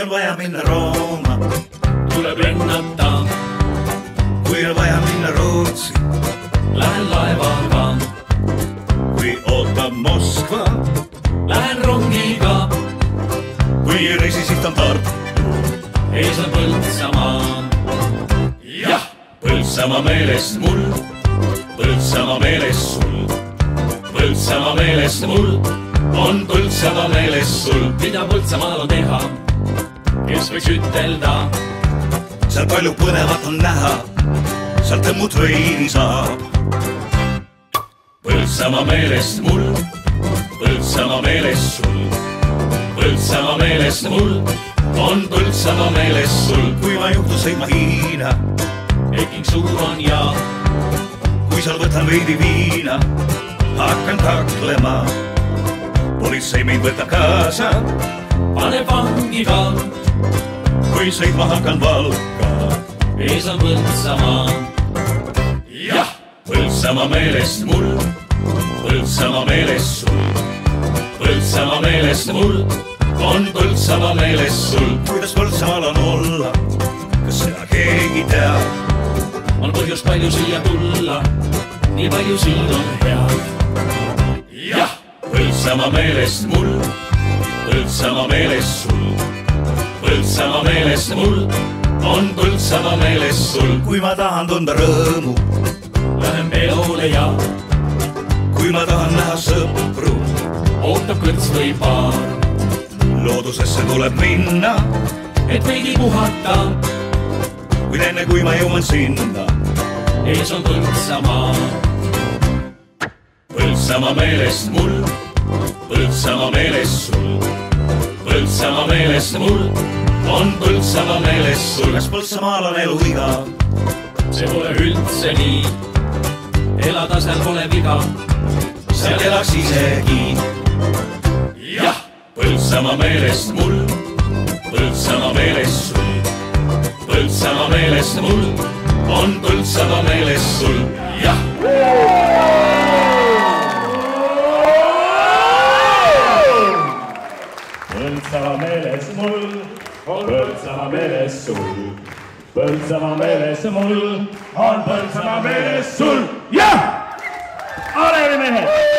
kui on vaja minna Rooma, tuleb lennata, kui on vaja minna Rootsi, lähen laevaga, kui ootab Moskva, lähen rongiga, kui ei reisi, siis ta on Tartu. ees on Põltsamaa. jah, Põltsamaa meelest mul, Põltsamaa meelest sul, Põltsamaa meelest mul on Põltsamaa meelest sul, mida Põltsamaal on teha, kes võiks ütelda? Seal palju põnevat on näha, sealt õmmut veini saab. Põltsamaa meelest mul, Põltsamaa meelest sul, Põltsamaa meelest mul on Põltsamaa meelest sul, kui ma juhtun sõitma Hiina, Peking suur on ja kui seal võtan veidi viina, hakkan kaklema. Politsei mind võtab kaasa, paneb vangi ka, kui sõitma hakkan Valka. ees on Põltsamaa. jah, Põltsamaa meelest mul, Põltsamaa meelest sul, Põltsamaa meelest mul on Põltsamaa meelest sul, kuidas Põltsamaal on olla, kas seda keegi teab? on põhjust palju siia tulla, nii palju siin on head. Põltsamaa meelest mul, Põltsamaa meelest sul, Põltsamaa meelest mul on Põltsamaa meelest sul, kui ma tahan tunda rõõmu, lähen peole ja kui ma tahan näha sõpru, ootab kõrts või paar, loodusesse tuleb minna, et veidi puhata, kuid enne kui ma jõuan sinna, ees on Põltsamaa. Põltsamaa meelest mul, Põltsamaa meelest sul, Põltsamaa meelest mul on Põltsamaa meelest sul, kas Põltsamaal on elu iga, see pole üldse nii. elada seal pole viga, seal elaks isegi. jah, Põltsamaa meelest mul, Põltsamaa meelest sul, Põltsamaa meelest mul on Põltsamaa meelest sul, jah. Põltsamaa meeles mul, Põltsamaa meeles sul, Põltsamaa meeles mul on Põltsamaa meeles sul, jah! Alevi mehed